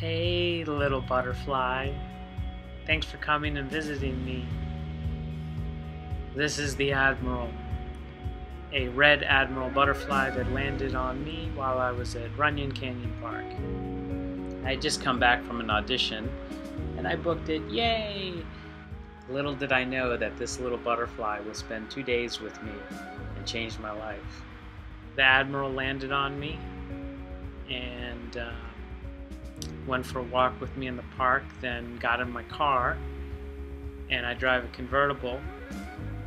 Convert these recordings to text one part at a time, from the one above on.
Hey, little butterfly. Thanks for coming and visiting me. This is the Admiral, a red Admiral butterfly that landed on me while I was at Runyon Canyon Park. I had just come back from an audition and I booked it. Yay! Little did I know that this little butterfly would spend two days with me and change my life. The Admiral landed on me and uh, went for a walk with me in the park, then got in my car and I drive a convertible.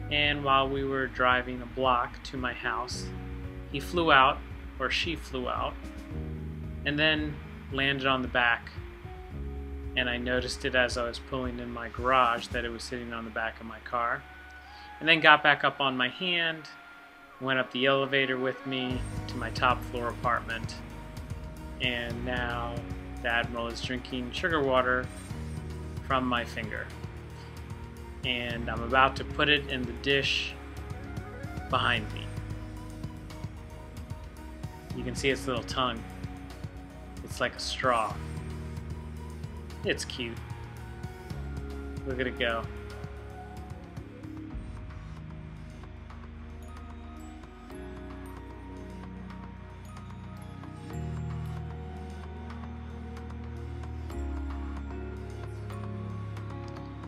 And while we were driving a block to my house, he flew out, or she flew out, and then landed on the back. And I noticed it as I was pulling in my garage that it was sitting on the back of my car. And then got back up on my hand, went up the elevator with me to my top floor apartment. And now the Admiral is drinking sugar water from my finger. And I'm about to put it in the dish behind me. You can see its little tongue. It's like a straw. It's cute. Look at it go.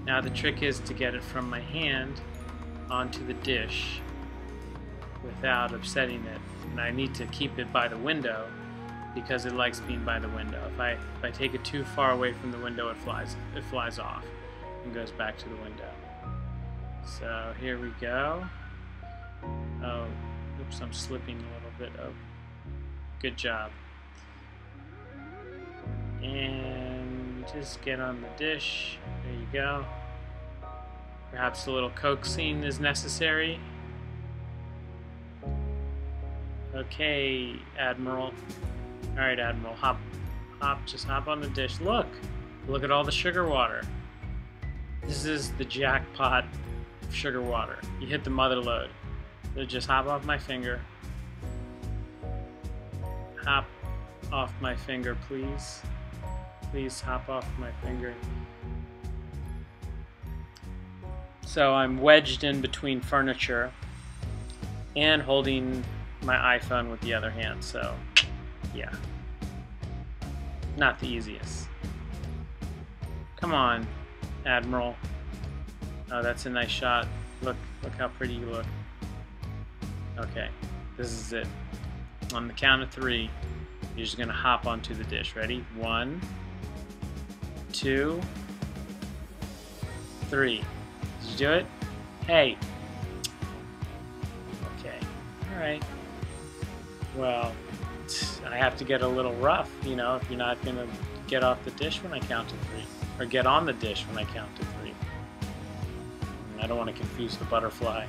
Now the trick is to get it from my hand onto the dish without upsetting it. And I need to keep it by the window because it likes being by the window. If I if I take it too far away from the window, it flies it flies off and goes back to the window. So here we go. Oh, oops, I'm slipping a little bit. Oh, good job. And just get on the dish. There you go. Perhaps a little coaxing is necessary. Okay, Admiral. Alright, Admiral, hop, hop, just hop on the dish. Look! Look at all the sugar water. This is the jackpot of sugar water. You hit the mother lode. So just hop off my finger. Hop off my finger, please. Please hop off my finger. So I'm wedged in between furniture and holding my iPhone with the other hand. So, yeah. Not the easiest. Come on, Admiral. Oh, that's a nice shot. Look, look how pretty you look. Okay, this is it. On the count of three, you're just gonna hop onto the dish. Ready? One, two, three. Did you do it? Hey. Okay. Alright. Well, I have to get a little rough, you know, if you're not going to get off the dish when I count to three. Or get on the dish when I count to three. I don't want to confuse the butterfly.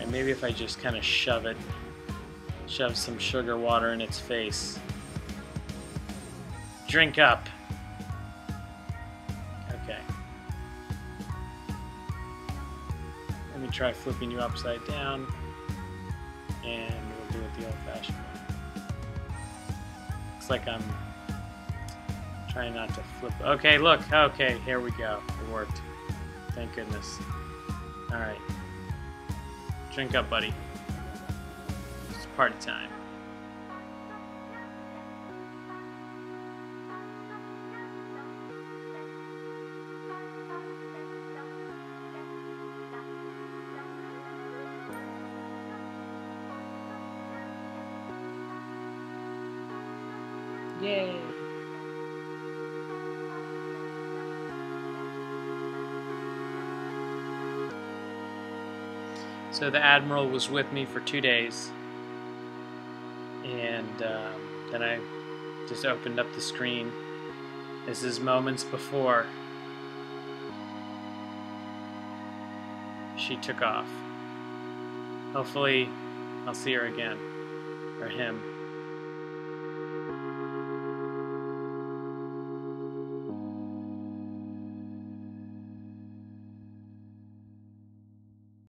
And maybe if I just kind of shove it, shove some sugar water in its face. Drink up. Try flipping you upside down. And we'll do it the old-fashioned way. Looks like I'm trying not to flip. Okay, look. Okay, here we go. It worked. Thank goodness. Alright. Drink up, buddy. It's party time. Yay! So the Admiral was with me for two days, and um, then I just opened up the screen. This is moments before she took off. Hopefully, I'll see her again, or him.